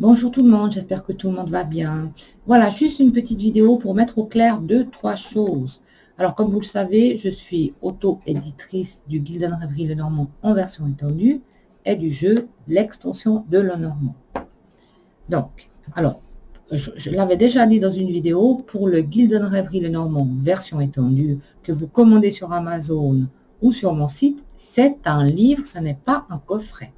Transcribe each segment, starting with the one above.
Bonjour tout le monde, j'espère que tout le monde va bien. Voilà, juste une petite vidéo pour mettre au clair deux, trois choses. Alors, comme vous le savez, je suis auto-éditrice du Gildan Rêverie Le Normand en version étendue et du jeu L'extension de Le Normand. Donc, alors, je, l'avais déjà dit dans une vidéo, pour le Gildan Rêverie Le Normand version étendue que vous commandez sur Amazon ou sur mon site, c'est un livre, ce n'est pas un coffret.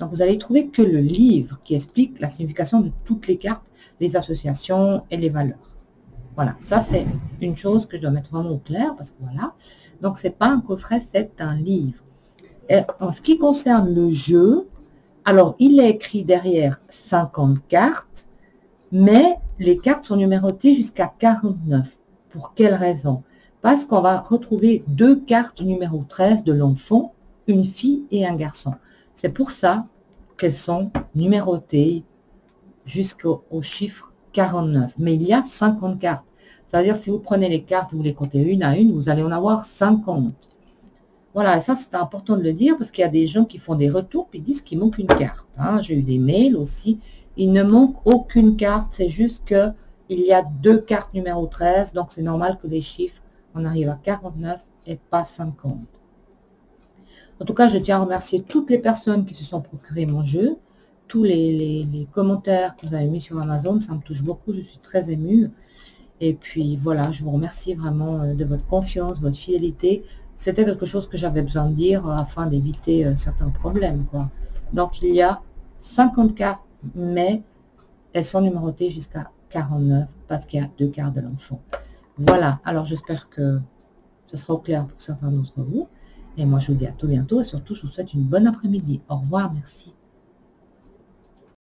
Donc, vous allez trouver que le livre qui explique la signification de toutes les cartes, les associations et les valeurs. Voilà, ça c'est une chose que je dois mettre vraiment au clair parce que voilà. Donc, c'est pas un coffret, c'est un livre. En ce qui concerne le jeu, alors il est écrit derrière 50 cartes, mais les cartes sont numérotées jusqu'à 49. Pour quelle raison? Parce qu'on va retrouver deux cartes numéro 13 de l'enfant, une fille et un garçon. C'est pour ça qu'elles sont numérotées jusqu'au chiffre 49. Mais il y a 50 cartes. C'est-à-dire, si vous prenez les cartes, vous les comptez une à une, vous allez en avoir 50. Voilà, ça c'est important de le dire parce qu'il y a des gens qui font des retours et disent qu'il manque une carte. Hein. J'ai eu des mails aussi. Il ne manque aucune carte, c'est juste qu'il y a deux cartes numéro 13, donc c'est normal que les chiffres, on arrive à 49 et pas 50. En tout cas, je tiens à remercier toutes les personnes qui se sont procurées mon jeu, tous les, commentaires que vous avez mis sur Amazon, ça me touche beaucoup, je suis très émue. Et puis voilà, je vous remercie vraiment euh, de votre confiance, votre fidélité. C'était quelque chose que j'avais besoin de dire euh, afin d'éviter euh, certains problèmes. Donc il y a 50 cartes, mais elles sont numérotées jusqu'à 49 parce qu'il y a deux cartes de l'enfant. Voilà, alors j'espère que ce sera au clair pour certains d'entre vous. Et moi, je vous dis à tout bientôt et surtout, je vous souhaite une bonne après-midi. Au revoir, merci.